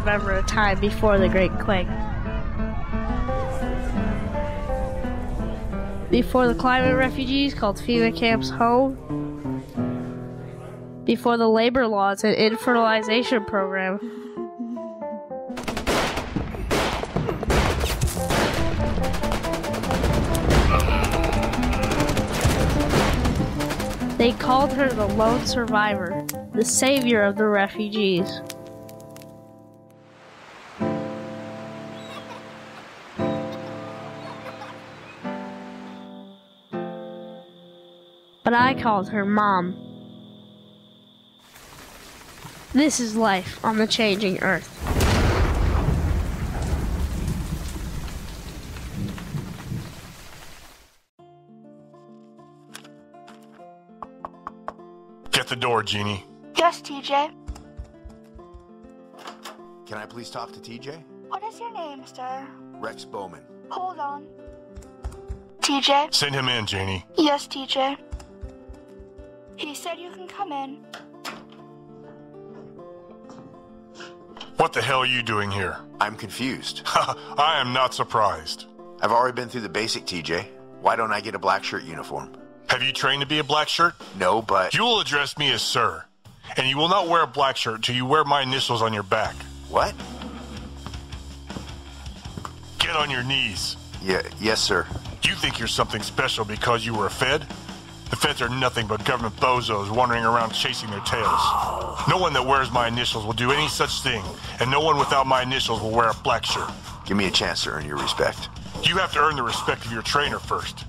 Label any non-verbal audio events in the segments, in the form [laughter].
remember a time before the Great Quake. Before the climate refugees called FEMA camps home. Before the labor laws and infertilization program. They called her the lone survivor, the savior of the refugees. But I called her Mom. This is life on the changing earth. Get the door, Jeannie. Yes, TJ. Can I please talk to TJ? What is your name, sir? Rex Bowman. Hold on. TJ? Send him in, Jeannie. Yes, TJ. He said you can come in. What the hell are you doing here? I'm confused. [laughs] I am not surprised. I've already been through the basic, TJ. Why don't I get a black shirt uniform? Have you trained to be a black shirt? No, but. You will address me as sir, and you will not wear a black shirt till you wear my initials on your back. What? Get on your knees. Yeah, yes, sir. Do you think you're something special because you were a Fed? The Feds are nothing but government bozos wandering around chasing their tails. No one that wears my initials will do any such thing, and no one without my initials will wear a black shirt. Give me a chance to earn your respect. You have to earn the respect of your trainer first.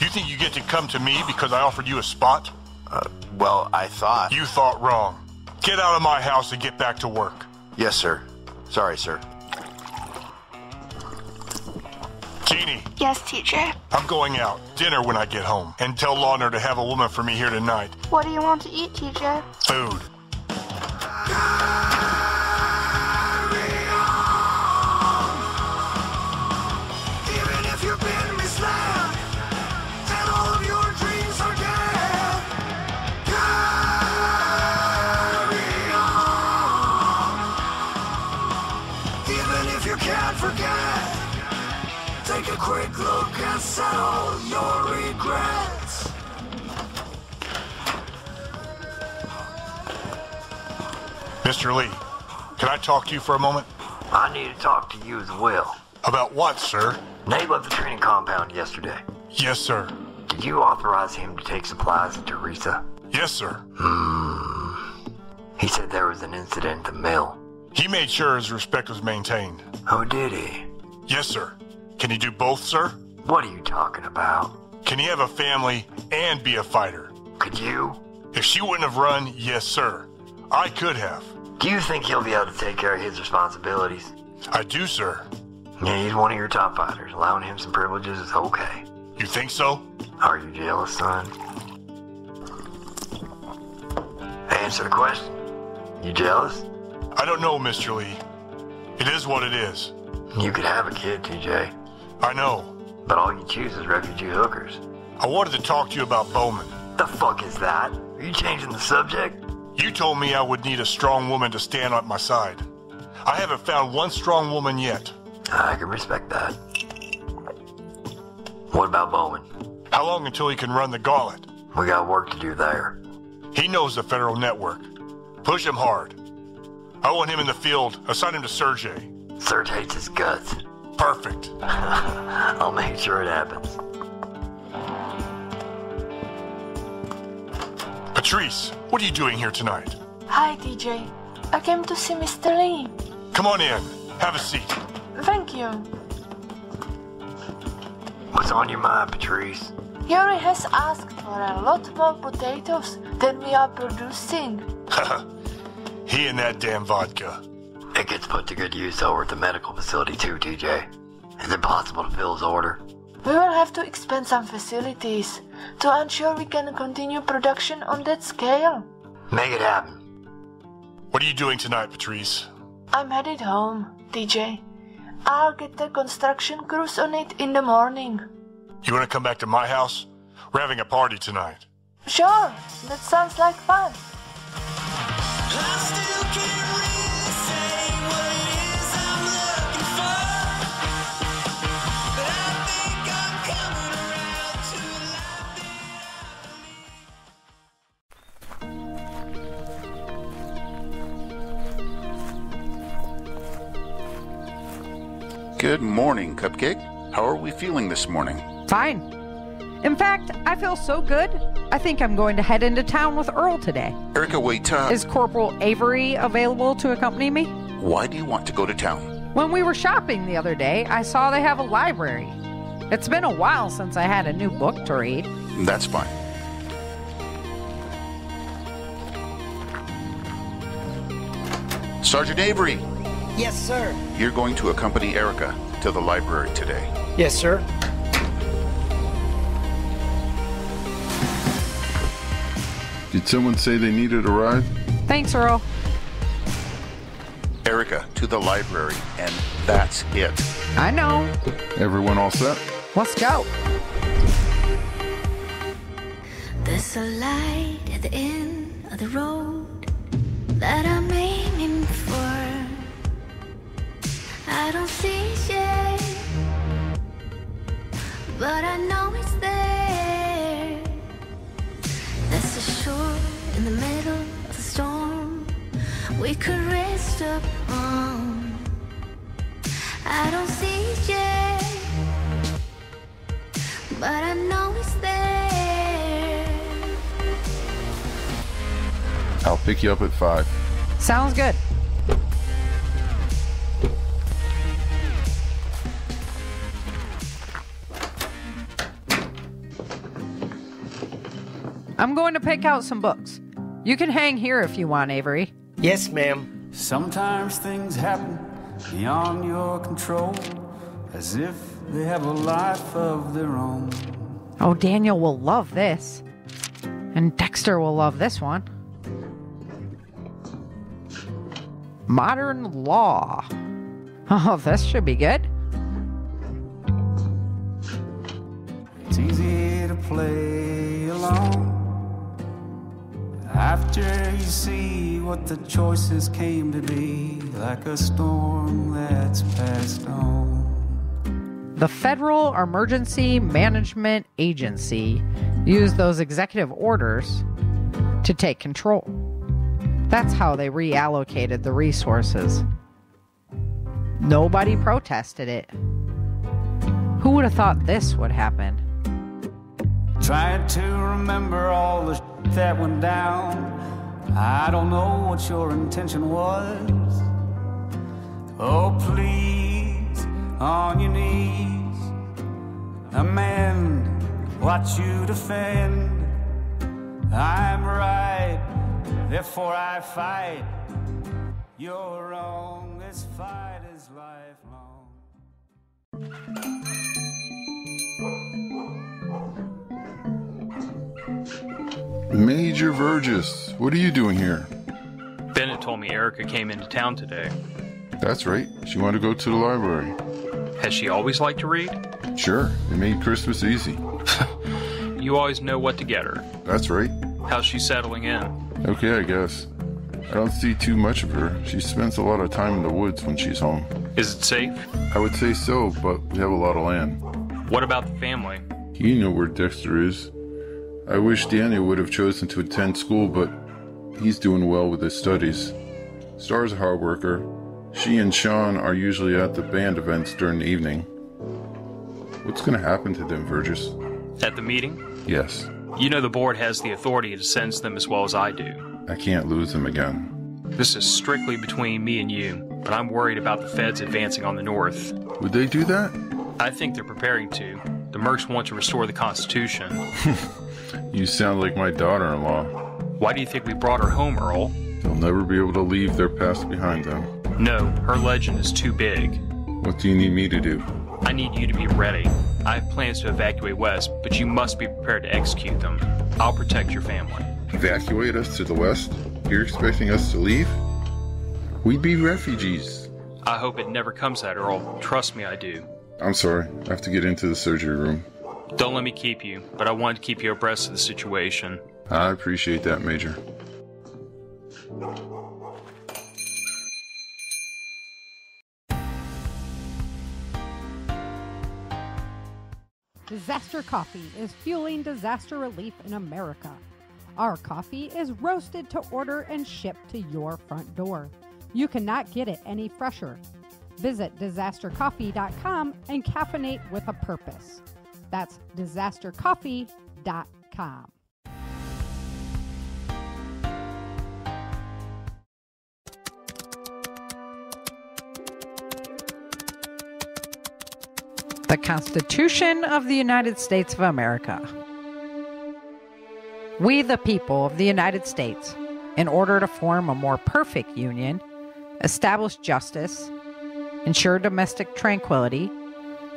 You think you get to come to me because I offered you a spot? Uh, well, I thought. You thought wrong. Get out of my house and get back to work. Yes, sir. Sorry, sir. Jeannie, Yes, TJ. I'm going out. Dinner when I get home. And tell Laudner to have a woman for me here tonight. What do you want to eat, TJ? Food. Mr. Lee, can I talk to you for a moment? I need to talk to you as well. About what, sir? Nate left the training compound yesterday. Yes, sir. Did you authorize him to take supplies to Teresa? Yes, sir. Hmm. He said there was an incident at the mill. He made sure his respect was maintained. Oh, did he? Yes, sir. Can he do both, sir? What are you talking about? Can he have a family and be a fighter? Could you? If she wouldn't have run, yes, sir. I could have. Do you think he'll be able to take care of his responsibilities? I do, sir. Yeah, he's one of your top fighters. Allowing him some privileges is okay. You think so? Are you jealous, son? Answer the question. You jealous? I don't know, Mr. Lee. It is what it is. You could have a kid, TJ. I know. But all you choose is refugee hookers. I wanted to talk to you about Bowman. The fuck is that? Are you changing the subject? You told me I would need a strong woman to stand at my side. I haven't found one strong woman yet. Ah, I can respect that. What about Bowman? How long until he can run the gauntlet? We got work to do there. He knows the federal network. Push him hard. I want him in the field. Assign him to Sergey. Serge hates his guts. Perfect. [laughs] I'll make sure it happens. Patrice, what are you doing here tonight? Hi, TJ. I came to see Mr. Lee. Come on in. Have a seat. Thank you. What's on your mind, Patrice? Yuri has asked for a lot more potatoes than we are producing. [laughs] he and that damn vodka. It gets put to good use over at the medical facility too, TJ. Is it possible to fill his order? We will have to expand some facilities to ensure we can continue production on that scale. Make it happen. What are you doing tonight, Patrice? I'm headed home, TJ. I'll get the construction crews on it in the morning. You want to come back to my house? We're having a party tonight. Sure, that sounds like fun. Good morning, Cupcake. How are we feeling this morning? Fine. In fact, I feel so good, I think I'm going to head into town with Earl today. Erika, wait, uh, Is Corporal Avery available to accompany me? why do you want to go to town? When we were shopping the other day, I saw they have a library. It's been a while since I had a new book to read. That's fine. Sergeant Avery, Yes, sir. you're going to accompany Erika to the library today. Yes, sir. Did someone say they needed a ride? Thanks, Earl. Erika to the library, and that's it. I know. Everyone all set? Let's go. There's a light at the end of the road that I'm aiming I don't see it yet, but I know it's there. There's a shore in the middle of the storm we could rest up on. I don't see it yet, but I know it's there. I'll pick you up at 5. Sounds good. To pick out some books. You can hang here if you want, Avery. Yes, ma'am. Sometimes things happen beyond your control, as if they have a life of their own. Oh, Daniel will love this. And Dexter will love this one. Modern Law. Oh, this should be good. What the choices came to be, like a storm that's passed on. The Federal Emergency Management Agency used those executive orders to take control. That's how they reallocated the resources. Nobody protested it. Who would have thought this would happen? Trying to remember all the sh- that went down. I don't know what your intention was. Oh, please, on your knees, amend what you defend. I'm right, therefore I fight. You're wrong, this fight is lifelong. Major Virgis, what are you doing here? Bennett told me Erika came into town today. That's right. She wanted to go to the library. Has she always liked to read? Sure, it made Christmas easy. [laughs] You always know what to get her. That's right. How's she settling in? Okay, I guess. I don't see too much of her. She spends a lot of time in the woods when she's home. Is it safe? I would say so, but we have a lot of land. What about the family? You know where Dexter is. I wish Daniel would have chosen to attend school, but he's doing well with his studies. Star's a hard worker. She and Sean are usually at the band events during the evening. What's going to happen to them, Virgis? At the meeting? Yes, You know the board has the authority to sentence them as well as I do. I can't lose them again. This is strictly between me and you, but I'm worried about the feds advancing on the north. Would they do that? I think they're preparing to. The Mercs want to restore the Constitution. [laughs] You sound like my daughter in law. Why do you think we brought her home, Earl? They'll never be able to leave their past behind them. No, her legend is too big. What do you need me to do? I need you to be ready. I have plans to evacuate west, but you must be prepared to execute them. I'll protect your family. Evacuate us to the west? You're expecting us to leave? We'd be refugees. I hope it never comes to that, Earl. Trust me, I do. I'm sorry, I have to get into the surgery room. Don't let me keep you, but I wanted to keep you abreast of the situation. I appreciate that, Major. Disaster Coffee is fueling disaster relief in America. Our coffee is roasted to order and shipped to your front door. You cannot get it any fresher. Visit disastercoffee.com and caffeinate with a purpose. That's disastercoffee.com. The Constitution of the United States of America. We, the people of the United States, in order to form a more perfect union, establish justice, ensure domestic tranquility,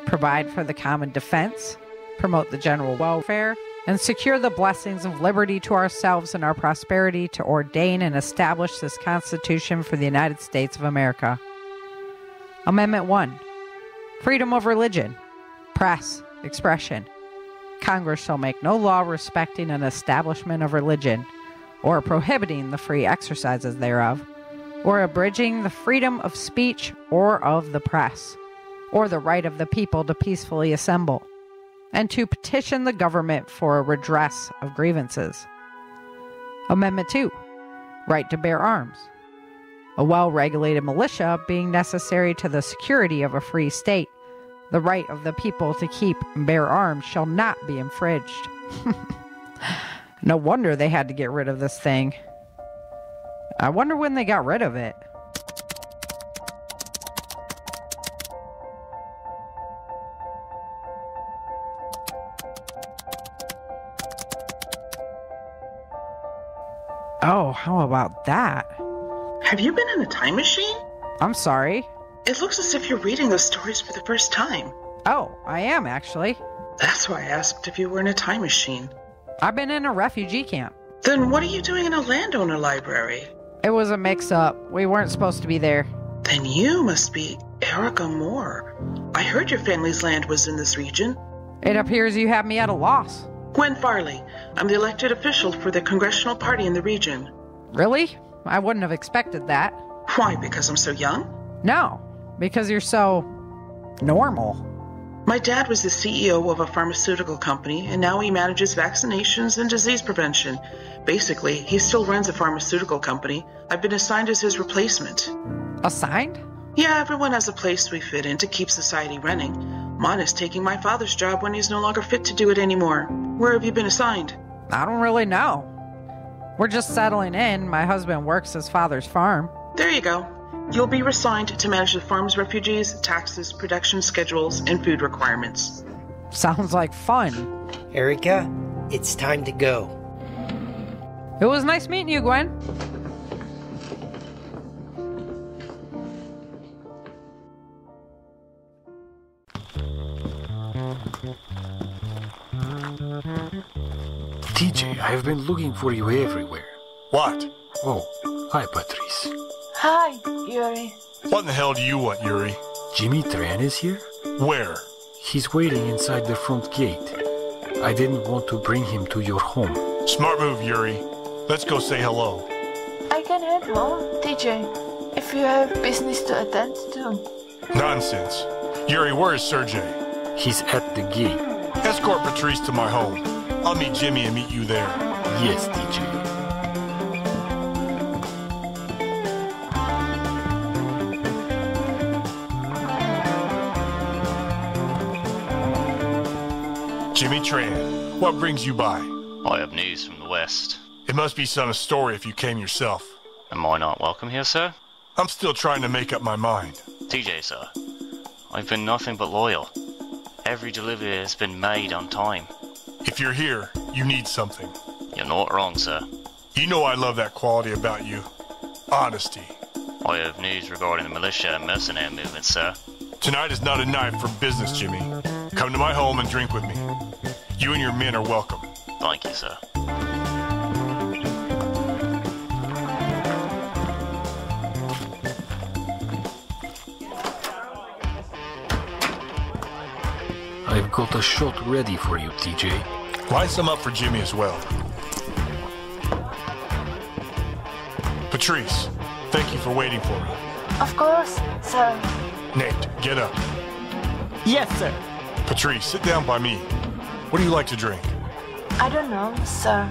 provide for the common defense, promote the general welfare, and secure the blessings of liberty to ourselves and our prosperity to ordain and establish this Constitution for the United States of America. Amendment 1 Freedom of religion, press, expression. Congress shall make no law respecting an establishment of religion, or prohibiting the free exercises thereof, or abridging the freedom of speech or of the press, or the right of the people to peacefully assemble, and to petition the government for a redress of grievances. Amendment 2 Right to bear arms. A well regulated militia being necessary to the security of a free state, the right of the people to keep and bear arms shall not be infringed. [laughs] no wonder they had to get rid of this thing. I wonder when they got rid of it. About that? Have you been in a time machine? I'm sorry. It looks as if you're reading those stories for the first time. Oh, I am actually. That's why I asked if you were in a time machine. I've been in a refugee camp. Then what are you doing in a landowner library? It was a mix up. We weren't supposed to be there. Then you must be Erika Moore. I heard your family's land was in this region. It appears you have me at a loss. Gwen Farley. I'm the elected official for the congressional party in the region. Really? I wouldn't have expected that. Why, because I'm so young? No, because you're so normal. My dad was the CEO of a pharmaceutical company, and now he manages vaccinations and disease prevention. Basically, he still runs a pharmaceutical company. I've been assigned as his replacement. Assigned? Yeah, everyone has a place we fit in to keep society running. Mon is taking my father's job when he's no longer fit to do it anymore. Where have you been assigned? I don't really know. We're just settling in. My husband works his father's farm. There you go. You'll be assigned to manage the farm's refugees, taxes, production schedules, and food requirements. Sounds like fun. Erika, it's time to go. It was nice meeting you, Gwen. I have been looking for you everywhere. What? Oh, hi, Patrice. Hi, Yuri. What in the hell do you want, Yuri? Jimmy Tran is here? Where? He's waiting inside the front gate. I didn't want to bring him to your home. Smart move, Yuri. Let's go say hello. I can head home, TJ, if you have business to attend to. Nonsense. Yuri, where is Sergey? He's at the gate. Escort Patrice to my home. I'll meet Jimmy and meet you there. Yes, TJ. Jimmy Tran, what brings you by? I have news from the West. It must be some story if you came yourself. Am I not welcome here, sir? I'm still trying to make up my mind. TJ, sir. I've been nothing but loyal. Every delivery has been made on time. If you're here, you need something. You're not wrong, sir. You know I love that quality about you. Honesty. I have news regarding the militia and mercenary movement, sir. Tonight is not a night for business, Jimmy. Come to my home and drink with me. You and your men are welcome. Thank you, sir. I've got a shot ready for you, TJ. Line some up for Jimmy as well. Patrice, thank you for waiting for me. Of course, sir. Nate, get up. Yes, sir. Patrice, sit down by me. What do you like to drink? I don't know, sir.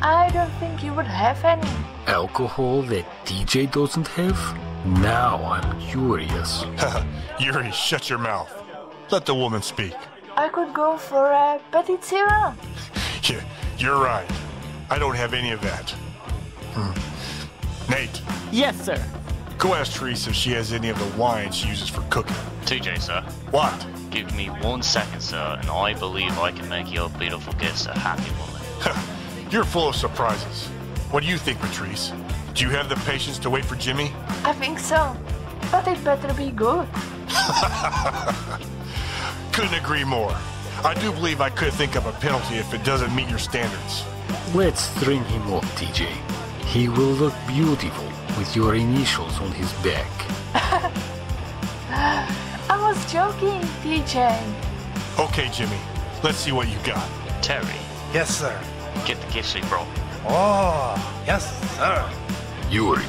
I don't think you would have any. Alcohol that TJ doesn't have? Now I'm curious. [laughs] Yuri, shut your mouth. Let the woman speak. I could go for a Petite Sirah. Yeah, you're right. I don't have any of that. Hmm. Nate, Yes, sir. go ask Teresa if she has any of the wine she uses for cooking. TJ, sir. What? Give me one second, sir, and I believe I can make your beautiful guest a happy woman. You're full of surprises. What do you think, Patrice? Do you have the patience to wait for Jimmy? I think so. But it better be good. [laughs] Couldn't agree more. I do believe I could think of a penalty if it doesn't meet your standards. Let's string him up, TJ. He will look beautiful with your initials on his back. [laughs] I was joking, TJ. Okay, Jimmy. Let's see what you got. Terry, Yes, sir. get the gift she brought. Oh, yes, sir. Yuri,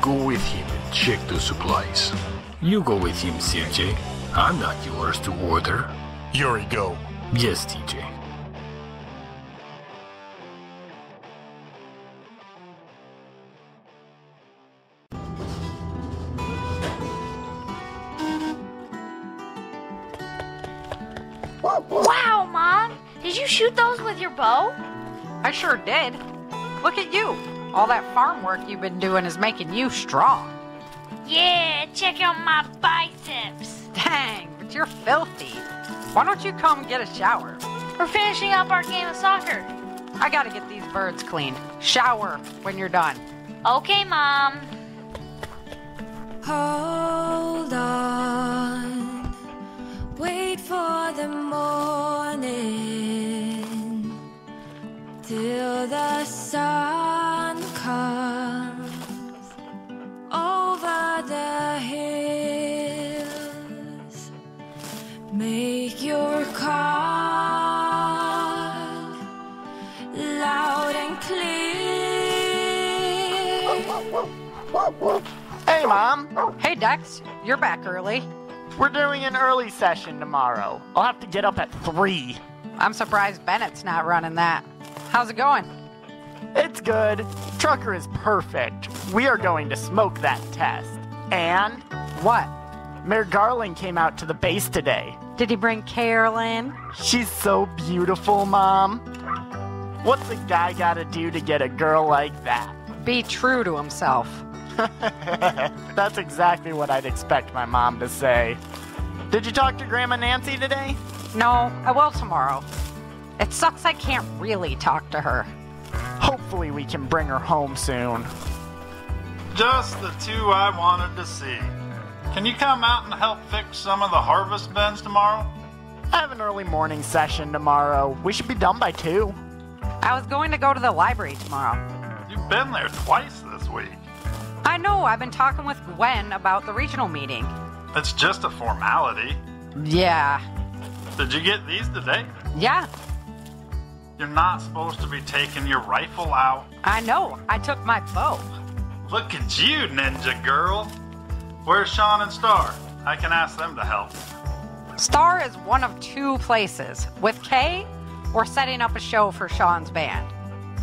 go with him and check the supplies. You go with him, CJ. I'm not yours to order. Yuri, go. Yes, TJ. Wow, Mom! Did you shoot those with your bow? I sure did. Look at you. All that farm work you've been doing is making you strong. Yeah, check out my biceps. Dang, but you're filthy. Why don't you come get a shower? We're finishing up our game of soccer. I gotta get these birds cleaned. Shower when you're done. Okay, Mom. Hold on, wait for the morning till the sun comes over the hills. Hey, Mom. Hey, Dex, you're back early. We're doing an early session tomorrow. I'll have to get up at 3. I'm surprised Bennett's not running that. How's it going? It's good. Trucker is perfect. We are going to smoke that test. And What? Mayor Garland came out to the base today. Did he bring Carolyn? She's so beautiful, Mom. What's a guy gotta do to get a girl like that? Be true to himself. [laughs] That's exactly what I'd expect my mom to say. Did you talk to Grandma Nancy today? No, I will tomorrow. It sucks I can't really talk to her. Hopefully, we can bring her home soon. Just the two I wanted to see. Can you come out and help fix some of the harvest bins tomorrow? I have an early morning session tomorrow. We should be done by 2. I was going to go to the library tomorrow. You've been there twice this week. I know, I've been talking with Gwen about the regional meeting. It's just a formality. Yeah. Did you get these today? Yeah, You're not supposed to be taking your rifle out. I know. I took my bow. Look at you, ninja girl. Where's Sean and Star? I can ask them to help. Star is one of two places. With Kay, we're setting up a show for Sean's band.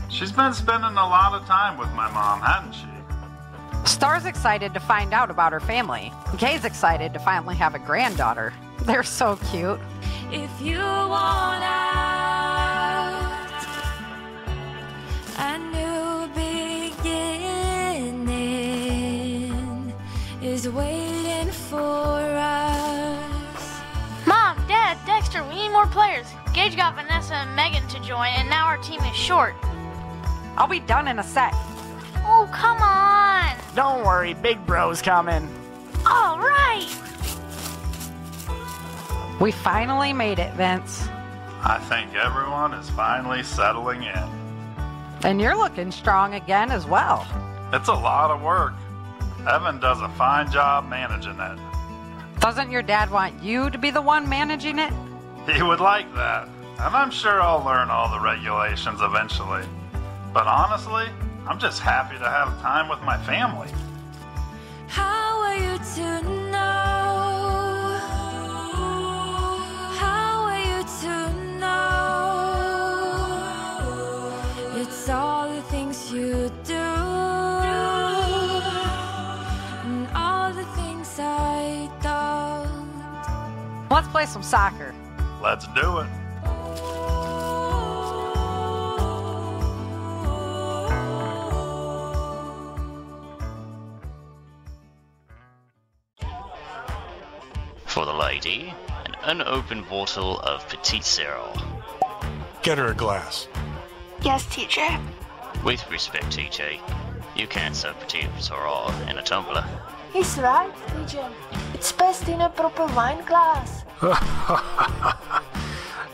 She's been spending a lot of time with my mom, hasn't she? Star's excited to find out about her family. Kay's excited to finally have a granddaughter. They're so cute. If you want out, a new beginning is waiting for us. Mom, Dad, Dexter, we need more players. Gage got Vanessa and Megan to join, and now our team is short. I'll be done in a sec. Oh, come on. Don't worry, Big Bro's coming. All right. We finally made it, Vince. I think everyone is finally settling in. And you're looking strong again as well. It's a lot of work. Evan does a fine job managing it. Doesn't your dad want you to be the one managing it? He would like that, and I'm sure I'll learn all the regulations eventually. But honestly, I'm just happy to have time with my family. How are you to know? How are you to know? It's all the things you do. Let's play some soccer. Let's do it. Unopened bottle of Petite Sirah. Get her a glass. Yes, TJ. With respect, TJ, you can't serve Petite Sirah in a tumbler. He's right, TJ. It's best in a proper wine glass. [laughs]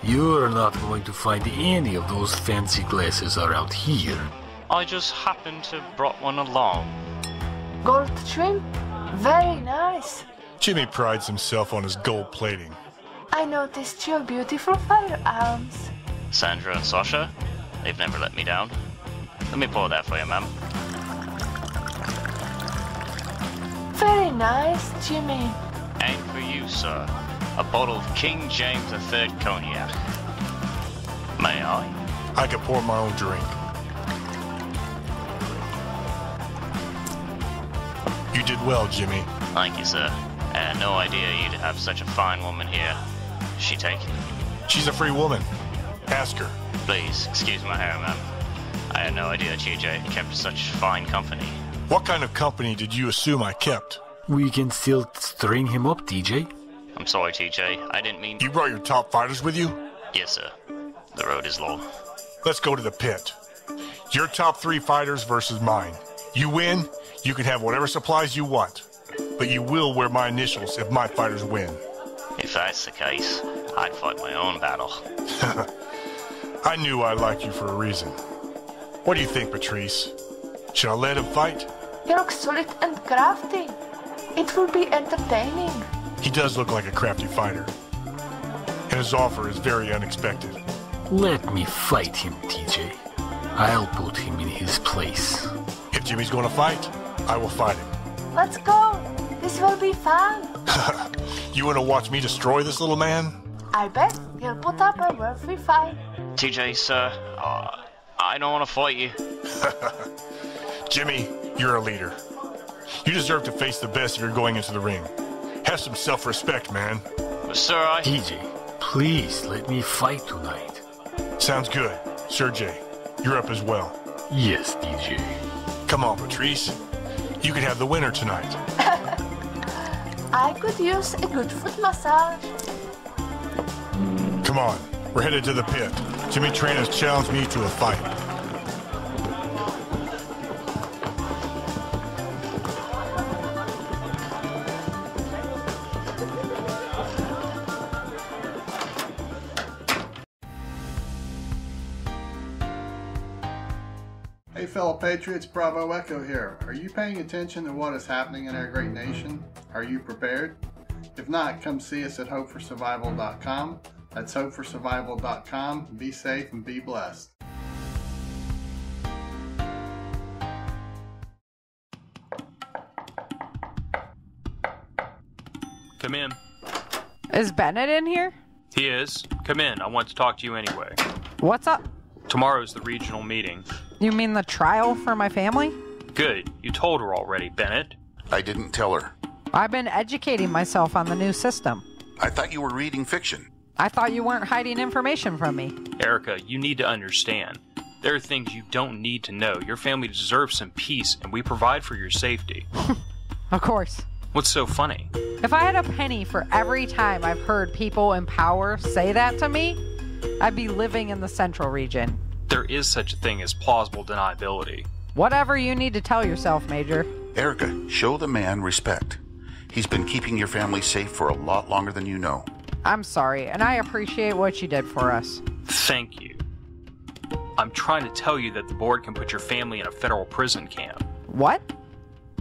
You're not going to find any of those fancy glasses around here. I just happened to brought one along. Gold trim? Very nice. Jimmy prides himself on his gold plating. I noticed your beautiful firearms. Sandra and Sasha, they've never let me down. Let me pour that for you, ma'am. Very nice, Jimmy. And for you, sir, a bottle of King James III cognac. May I? I could pour my own drink. You did well, Jimmy. Thank you, sir. I had no idea you'd have such a fine woman here. Is she taken? She's a free woman. Ask her. Please, excuse my hair, ma'am. I had no idea TJ kept such fine company. What kind of company did you assume I kept? We can still string him up, TJ. I'm sorry, TJ. I didn't mean. You brought your top fighters with you? Yes, sir. The road is long. Let's go to the pit. Your top three fighters versus mine. You win, you can have whatever supplies you want. But you will wear my initials if my fighters win. If that's the case, I'd fight my own battle. [laughs] I knew I liked you for a reason. What do you think, Patrice? Should I let him fight? He looks solid and crafty. It will be entertaining. He does look like a crafty fighter. And his offer is very unexpected. Let me fight him, TJ. I'll put him in his place. If Jimmy's going to fight, I will fight him. Let's go. This will be fun. [laughs] you want to watch me destroy this little man? I bet he'll put up a worthy fight. TJ, sir, uh, I don't want to fight you. [laughs] Jimmy, you're a leader. You deserve to face the best if you're going into the ring. Have some self-respect, man. Sir, I... TJ, please let me fight tonight. Sounds good. Sergey, you're up as well. Yes, TJ. Come on, Patrice. You could have the winner tonight. [laughs] I could use a good foot massage. Come on, we're headed to the pit. Jimmy Tran has challenged me to a fight. Hey, fellow patriots, Bravo Echo here. Are you paying attention to what is happening in our great nation? Are you prepared? If not, come see us at hopeforsurvival.com. That's hopeforsurvival.com. Be safe and be blessed. Come in. Is Bennett in here? He is. Come in. I want to talk to you anyway. What's up? Tomorrow's the regional meeting. You mean the trial for my family? Good. You told her already, Bennett. I didn't tell her. I've been educating myself on the new system. I thought you were reading fiction. I thought you weren't hiding information from me. Erika, you need to understand. There are things you don't need to know. Your family deserves some peace, and we provide for your safety. [laughs] Of course. What's so funny? If I had a penny for every time I've heard people in power say that to me, I'd be living in the central region. There is such a thing as plausible deniability. Whatever you need to tell yourself, Major. Erika, show the man respect. He's been keeping your family safe for a lot longer than you know. I'm sorry, and I appreciate what you did for us. Thank you. I'm trying to tell you that the board can put your family in a federal prison camp. What?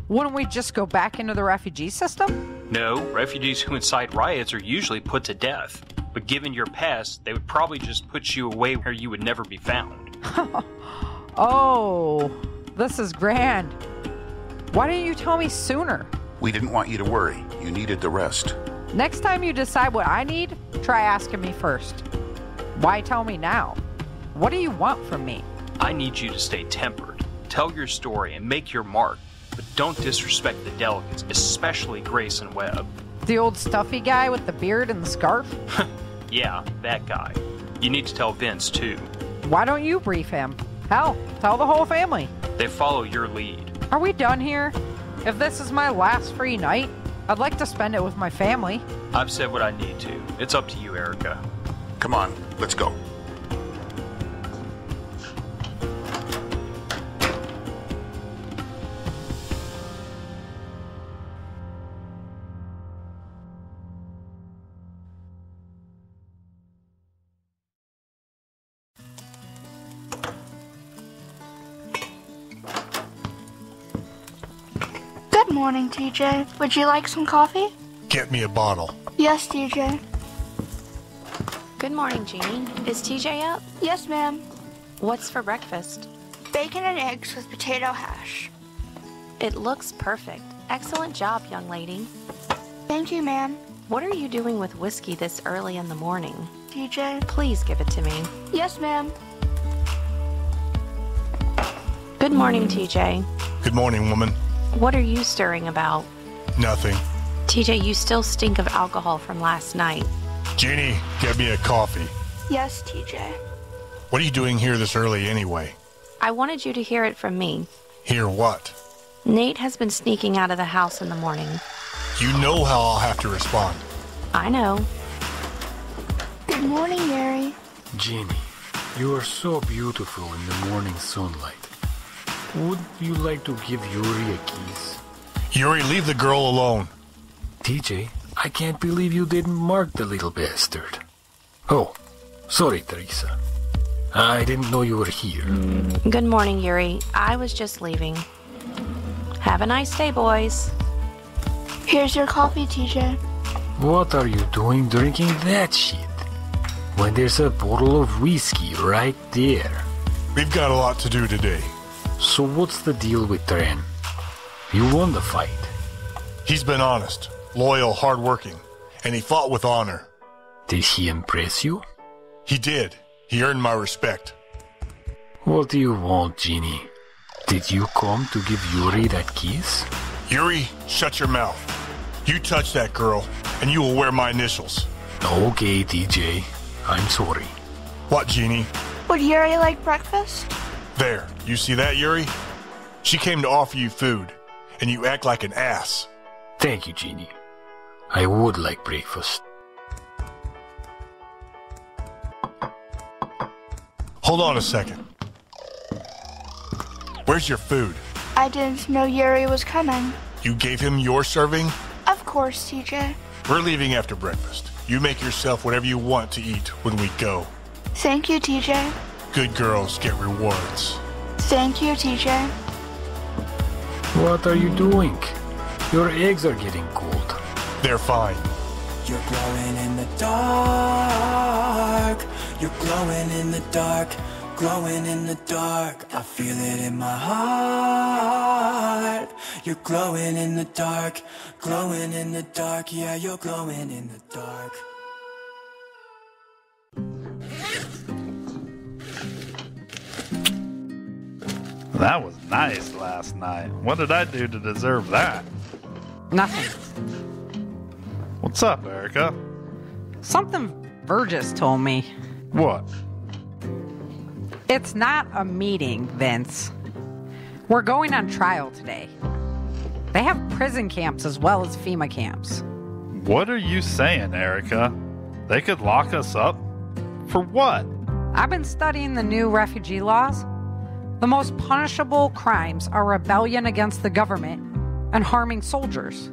Wouldn't we just go back into the refugee system? No, refugees who incite riots are usually put to death. But given your past, they would probably just put you away where you would never be found. [laughs] oh, this is grand. Why didn't you tell me sooner? We didn't want you to worry. You needed the rest. Next time you decide what I need, try asking me first. Why tell me now? What do you want from me? I need you to stay tempered. Tell your story and make your mark, but don't disrespect the delegates, especially Grace and Webb. The old stuffy guy with the beard and the scarf? [laughs] Yeah, that guy. You need to tell Vince, too. Why don't you brief him? Hell, tell the whole family. They follow your lead. Are we done here? If this is my last free night, I'd like to spend it with my family. I've said what I need to. It's up to you, Erika. Come on, let's go. Good morning, TJ. Would you like some coffee? Get me a bottle. Yes, TJ. Good morning, Jeannie. Is TJ up? Yes, ma'am. What's for breakfast? Bacon and eggs with potato hash. It looks perfect. Excellent job, young lady. Thank you, ma'am. What are you doing with whiskey this early in the morning? TJ? Please give it to me. Yes, ma'am. Good morning, TJ. Good morning, woman. What are you stirring about? Nothing. TJ, you still stink of alcohol from last night. Jeannie, get me a coffee. Yes, TJ. What are you doing here this early anyway? I wanted you to hear it from me. Hear what? Nate has been sneaking out of the house in the morning. You know how I'll have to respond. I know. Good morning, Yuri. Jeannie, you are so beautiful in the morning sunlight. Would you like to give Yuri a kiss? Yuri, leave the girl alone. TJ, I can't believe you didn't mark the little bastard. Oh, sorry, Teresa. I didn't know you were here. Good morning, Yuri. I was just leaving. Have a nice day, boys. Here's your coffee, TJ. What are you doing drinking that shit? When there's a bottle of whiskey right there. We've got a lot to do today. So what's the deal with Tran? You won the fight. He's been honest, loyal, hardworking, and he fought with honor. Did he impress you? He did. He earned my respect. What do you want, Jeannie? Did you come to give Yuri that kiss? Yuri, shut your mouth. You touch that girl, and you will wear my initials. Okay, TJ. I'm sorry. What, Jeannie? Would Yuri like breakfast? There, you see that, Yuri? She came to offer you food, and you act like an ass. Thank you, Jeannie. I would like breakfast. Hold on a second. Where's your food? I didn't know Yuri was coming. You gave him your serving? Of course, TJ. We're leaving after breakfast. You make yourself whatever you want to eat when we go. Thank you, TJ. Good girls get rewards. Thank you, TJ. What are you doing? Your eggs are getting cold. They're fine. You're glowing in the dark. You're glowing in the dark. Glowing in the dark. I feel it in my heart. You're glowing in the dark. Glowing in the dark. Yeah, you're glowing in the dark. That was nice last night. What did I do to deserve that? Nothing. What's up, Erika? Something Virgis told me. What? It's not a meeting, Vince. We're going on trial today. They have prison camps as well as FEMA camps. What are you saying, Erika? They could lock us up? For what? I've been studying the new refugee laws. The most punishable crimes are rebellion against the government and harming soldiers.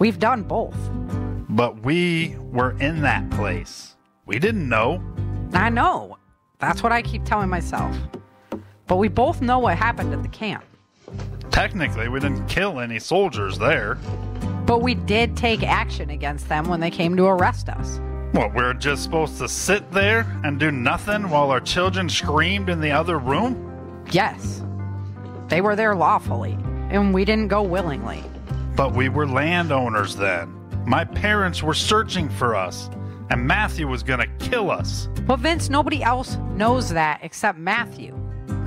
We've done both. But we were in that place. We didn't know. I know. That's what I keep telling myself. But we both know what happened at the camp. Technically, we didn't kill any soldiers there. But we did take action against them when they came to arrest us. What, we're just supposed to sit there and do nothing while our children screamed in the other room? Yes. They were there lawfully, and we didn't go willingly. But we were landowners then. My parents were searching for us, and Matthew was gonna kill us. Well, Vince, nobody else knows that except Matthew.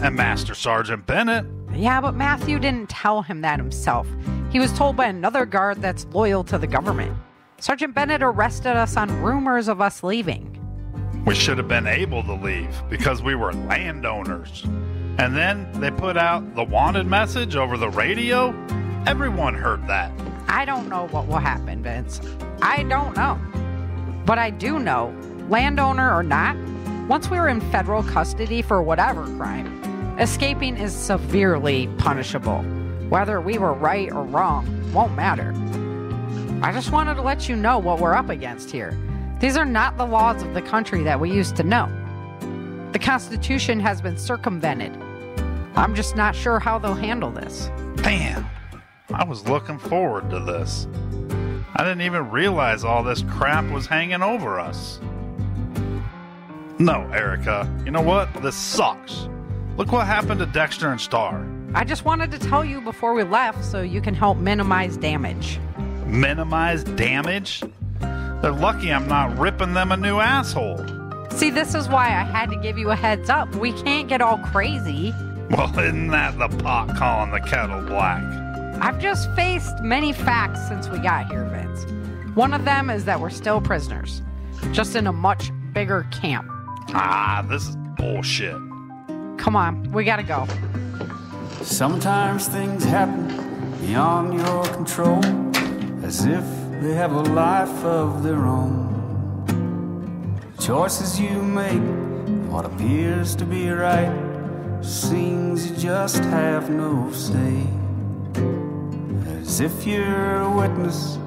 And Master Sergeant Bennett. Yeah, but Matthew didn't tell him that himself. He was told by another guard that's loyal to the government. Sergeant Bennett arrested us on rumors of us leaving. We should have been able to leave because we were landowners. And then they put out the wanted message over the radio. Everyone heard that. I don't know what will happen, Vince. I don't know. But I do know, landowner or not, once we are in federal custody for whatever crime, escaping is severely punishable. Whether we were right or wrong won't matter. I just wanted to let you know what we're up against here. These are not the laws of the country that we used to know. The Constitution has been circumvented. I'm just not sure how they'll handle this. Damn. I was looking forward to this. I didn't even realize all this crap was hanging over us. No, Erika. You know what? This sucks. Look what happened to Dexter and Star. I just wanted to tell you before we left so you can help minimize damage. Minimize damage? They're lucky I'm not ripping them a new asshole. See, this is why I had to give you a heads up. We can't get all crazy. Well, isn't that the pot calling the kettle black? I've just faced many facts since we got here, Vince. One of them is that we're still prisoners, just in a much bigger camp. Ah, this is bullshit. Come on, we gotta go. Sometimes things happen beyond your control, as if they have a life of their own. Choices you make, what appears to be right, seems you just have no say. As if you're a witness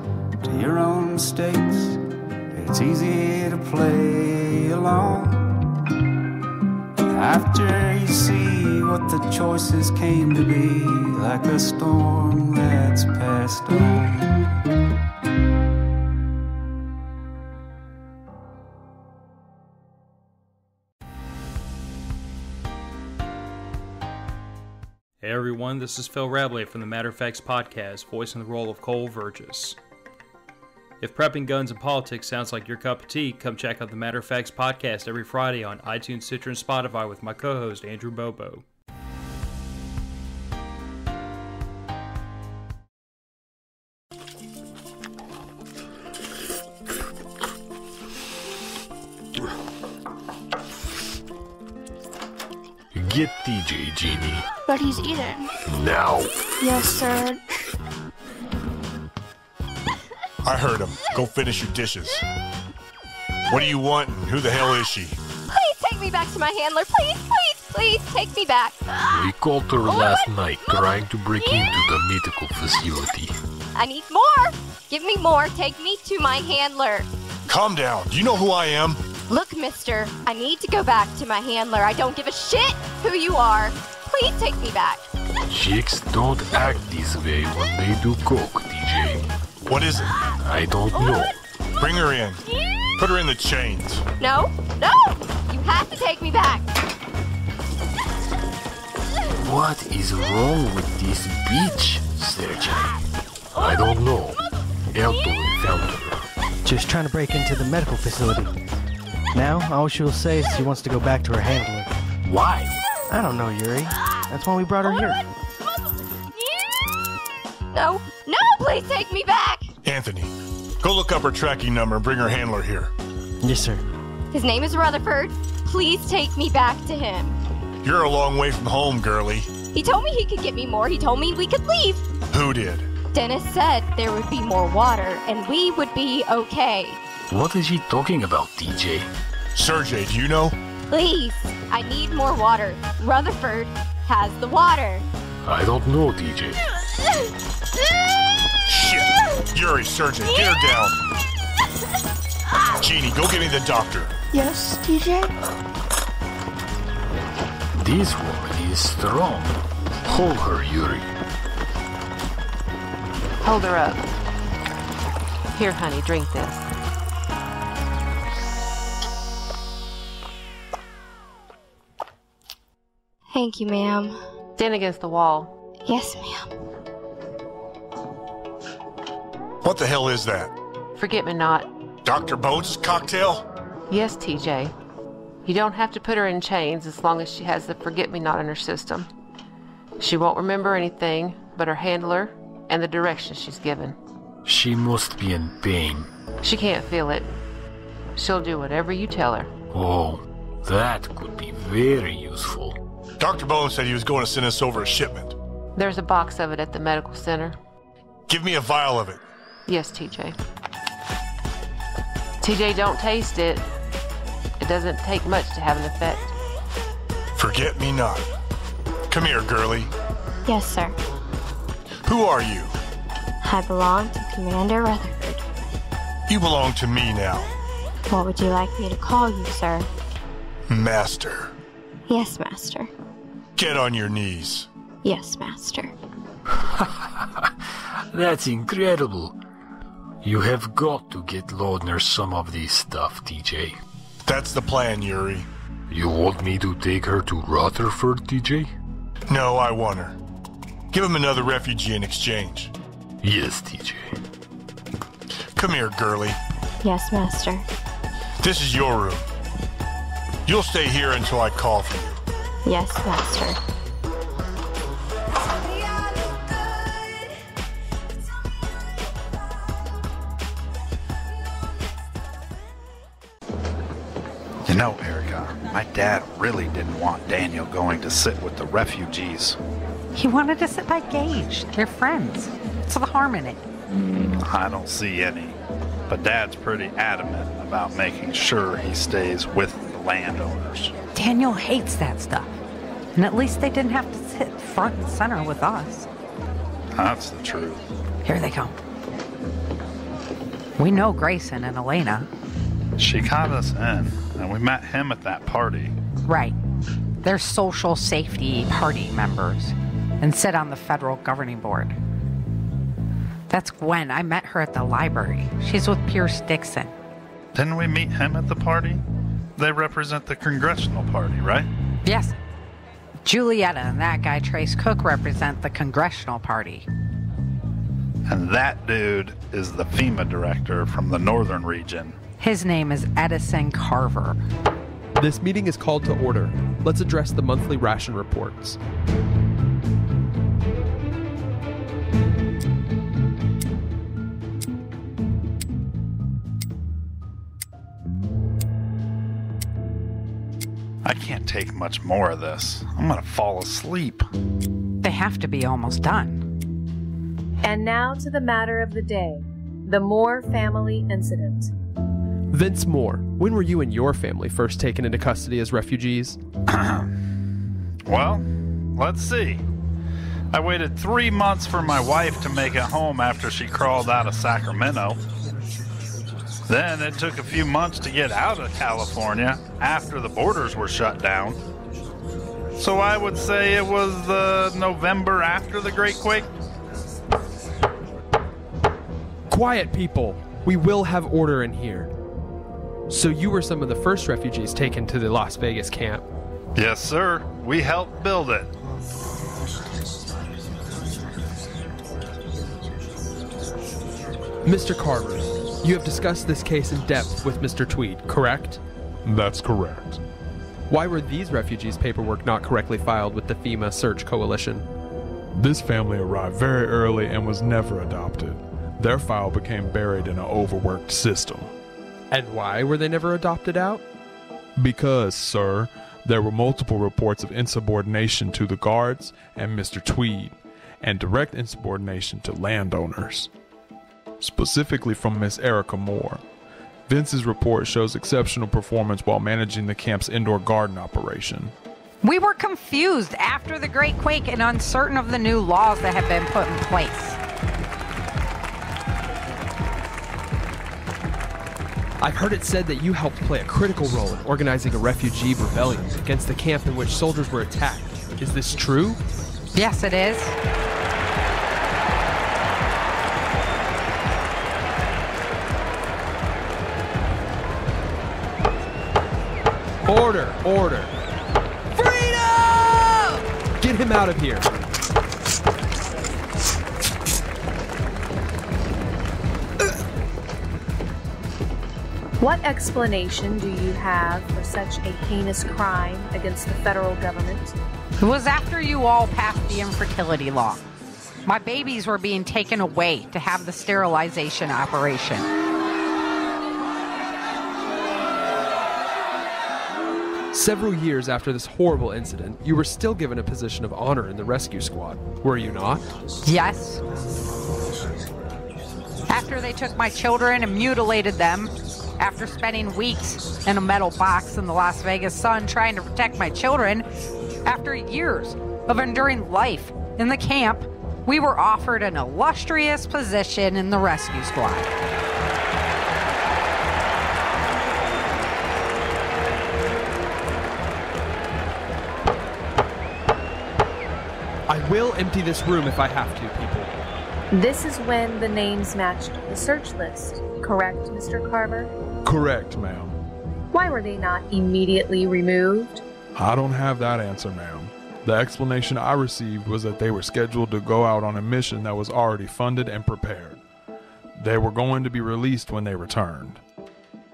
to your own mistakes, it's easy to play along. After you see what the choices came to be, like a storm that's passed on. Everyone, this is Phil Rabley from the Matter of Facts podcast, voicing the role of Cole Virgis. If prepping guns and politics sounds like your cup of tea, come check out the Matter of Facts podcast every Friday on iTunes, Stitcher, and Spotify with my co-host Andrew Bobo. Get TJ, Jeannie. But he's eaten. Now. Yes, sir. I heard him. Go finish your dishes. What do you want and who the hell is she? Please take me back to my handler. Please, please, please take me back. We caught her oh, last night trying to break into the medical facility. I need more. Give me more. Take me to my handler. Calm down. Do you know who I am? Look, mister, I need to go back to my handler. I don't give a shit who you are. Please take me back. Chicks don't act this way when they do coke, TJ. What is it? I don't know. Bring her in. Put her in the chains. No, no! You have to take me back. What is wrong with this bitch, Sergey? I don't know. Elton found her. Just trying to break into the medical facility. Now, all she'll say is she wants to go back to her handler. Why? I don't know, Yuri. That's why we brought her here. No, no, please take me back. Anthony, go look up her tracking number and bring her handler here. Yes, sir. His name is Rutherford. Please take me back to him. You're a long way from home, girlie. He told me he could get me more. He told me we could leave. Who did? Dennis said there would be more water and we would be okay. What is he talking about, TJ? Sergey, do you know? Please, I need more water. Rutherford has the water. I don't know, TJ. Shit! Yuri, Sergey, get her down. Jeannie, go get me the doctor. Yes, TJ? This woman is strong. Hold her, Yuri. Hold her up. Here, honey, drink this. Thank you, ma'am. Stand against the wall. Yes, ma'am. What the hell is that? Forget me not. Dr. Bones' cocktail? Yes, TJ. You don't have to put her in chains as long as she has the forget me not in her system. She won't remember anything but her handler and the directions she's given. She must be in pain. She can't feel it. She'll do whatever you tell her. Oh, that could be very useful. Dr. Bones said he was going to send us over a shipment. There's a box of it at the medical center. Give me a vial of it. Yes, TJ. TJ, don't taste it. It doesn't take much to have an effect. Forget me not. Come here, girlie. Yes, sir. Who are you? I belong to Commander Rutherford. You belong to me now. What would you like me to call you, sir? Master. Yes, Master. Get on your knees. Yes, Master. [laughs] That's incredible. You have got to get Laudner some of this stuff, TJ. That's the plan, Yuri. You want me to take her to Rutherford, TJ? No, I want her. Give him another refugee in exchange. Yes, TJ. Come here, girlie. Yes, Master. This is your room. You'll stay here until I call for you. Yes, Master. You know, Erika, my dad really didn't want Daniel going to sit with the refugees. He wanted to sit by Gage. They're friends. What's the harm in mm, it? I don't see any. But Dad's pretty adamant about making sure he stays with the landowners. Daniel hates that stuff. And at least they didn't have to sit front and center with us. That's the truth. Here they come. We know Grayson and Elena. She caught us in, and we met him at that party. Right. They're social safety party members and sit on the federal governing board. That's Gwen. I met her at the library. She's with Pierce Dixon. Didn't we meet him at the party? They represent the congressional party, right? Yes. Julietta and that guy Trace Cook represent the congressional party. And that dude is the FEMA director from the northern region. His name is Edison Carver. This meeting is called to order. Let's address the monthly ration reports. I can't take much more of this. I'm gonna fall asleep. They have to be almost done. And now to the matter of the day the Moore family incident. Vince Moore, when were you and your family first taken into custody as refugees? [clears throat] Well, let's see. I waited three months for my wife to make it home after she crawled out of Sacramento. Then it took a few months to get out of California after the borders were shut down. So I would say it was the November after the Great Quake. Quiet, people! We will have order in here. So you were some of the first refugees taken to the Las Vegas camp. Yes, sir. We helped build it. Mr. Carver, you have discussed this case in depth with Mr. Tweed, correct? That's correct. Why were these refugees' paperwork not correctly filed with the FEMA Search Coalition? This family arrived very early and was never adopted. Their file became buried in an overworked system. And why were they never adopted out? Because, sir, there were multiple reports of insubordination to the guards and Mr. Tweed, and direct insubordination to landowners. Specifically from Miss Erika Moore. Vince's report shows exceptional performance while managing the camp's indoor garden operation. We were confused after the Great Quake and uncertain of the new laws that have been put in place. I've heard it said that you helped play a critical role in organizing a refugee rebellion against the camp in which soldiers were attacked. Is this true? Yes, it is. Order! Order! Freedom! Get him out of here! What explanation do you have for such a heinous crime against the federal government? It was after you all passed the infertility law. My babies were being taken away to have the sterilization operation. Several years after this horrible incident, you were still given a position of honor in the rescue squad, were you not? Yes. After they took my children and mutilated them, after spending weeks in a metal box in the Las Vegas sun trying to protect my children, after years of enduring life in the camp, we were offered an illustrious position in the rescue squad. Will empty this room if I have to, people. This is when the names matched the search list, correct, Mr. Carver? Correct, ma'am. Why were they not immediately removed? I don't have that answer, ma'am. The explanation I received was that they were scheduled to go out on a mission that was already funded and prepared. They were going to be released when they returned.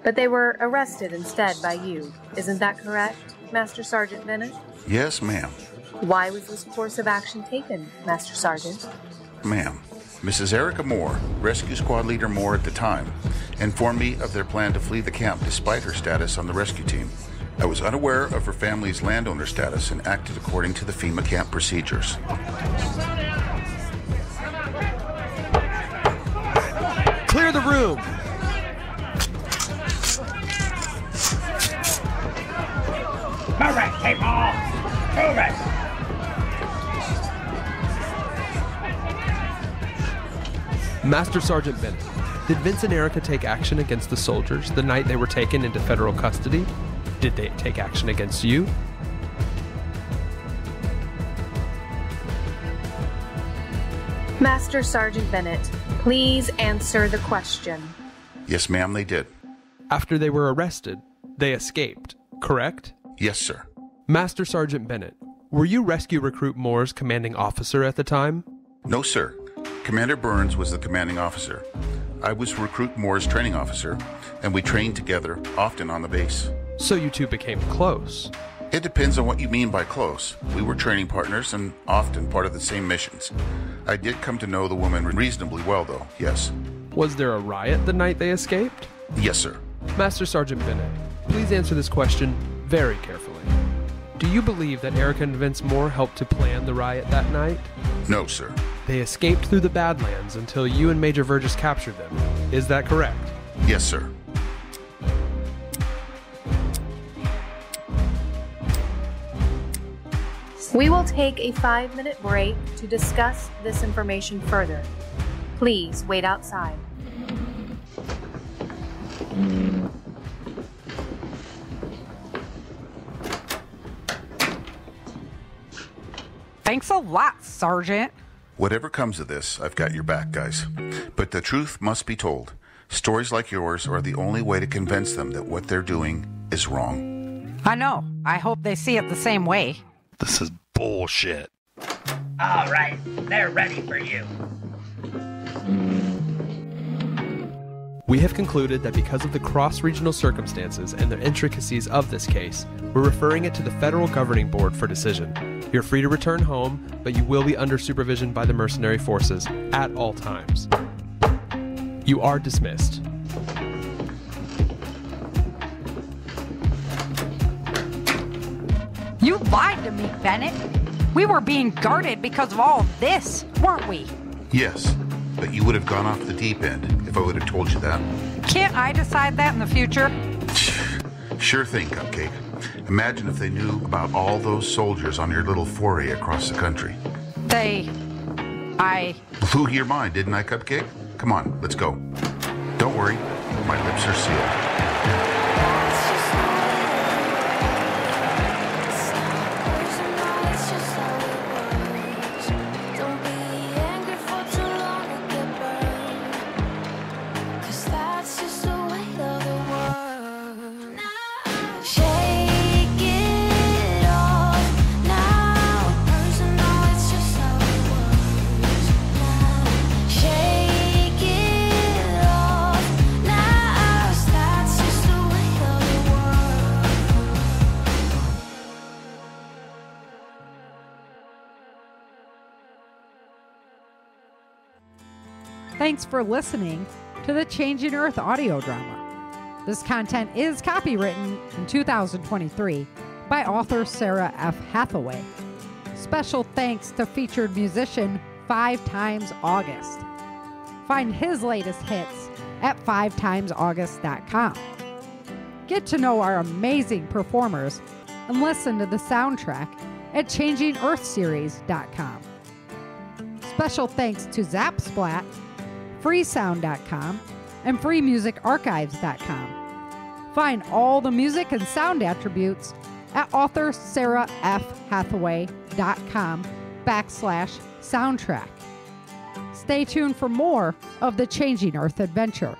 But they were arrested instead by you. Isn't that correct, Master Sergeant Bennett? Yes, ma'am. Why was this course of action taken, Master Sergeant? Ma'am, Mrs. Erika Moore, Rescue Squad Leader Moore at the time, informed me of their plan to flee the camp despite her status on the rescue team. I was unaware of her family's landowner status and acted according to the FEMA camp procedures. Clear the room! Move it, people! Move it! Master Sergeant Bennett, did Vince and Erika take action against the soldiers the night they were taken into federal custody? Did they take action against you? Master Sergeant Bennett, please answer the question. Yes, ma'am, they did. After they were arrested, they escaped, correct? Yes, sir. Master Sergeant Bennett, were you Rescue Recruit Moore's commanding officer at the time? No, sir. Commander Burns was the commanding officer. I was Recruit Moore's training officer, and we trained together, often on the base. So you two became close. It depends on what you mean by close. We were training partners and often part of the same missions. I did come to know the woman reasonably well, though, yes. Was there a riot the night they escaped? Yes, sir. Master Sergeant Bennett, please answer this question very carefully. Do you believe that Erika and Vince Moore helped to plan the riot that night? No, sir. They escaped through the Badlands until you and Major Virgis captured them. Is that correct? Yes, sir. We will take a five minute break to discuss this information further. Please wait outside. Thanks a lot, Sergeant. Whatever comes of this, I've got your back, guys. But the truth must be told. Stories like yours are the only way to convince them that what they're doing is wrong. I know. I hope they see it the same way. This is bullshit. All right, they're ready for you. We have concluded that because of the cross regional circumstances and the intricacies of this case, we're referring it to the federal governing board for decision. You're free to return home, but you will be under supervision by the mercenary forces at all times. You are dismissed. You lied to me, Bennett. We were being guarded because of all of this, weren't we? Yes, but you would have gone off the deep end if I would have told you that. Can't I decide that in the future? [sighs] Sure thing, Cupcake. Imagine if they knew about all those soldiers on your little foray across the country. They. I. Blew your mind, didn't I, Cupcake? Come on, let's go. Don't worry, my lips are sealed. For listening to the Changing Earth audio drama. This content is copywritten in 2023 by author Sara F. Hathaway. Special thanks to featured musician Five Times August. Find his latest hits at fivetimesaugust.com. Get to know our amazing performers and listen to the soundtrack at changingearthseries.com. Special thanks to Zapsplat, freesound.com, and freemusicarchives.com. Find all the music and sound attributes at author Sara F. Hathaway.com backslash soundtrack. Stay tuned for more of the Changing Earth adventure.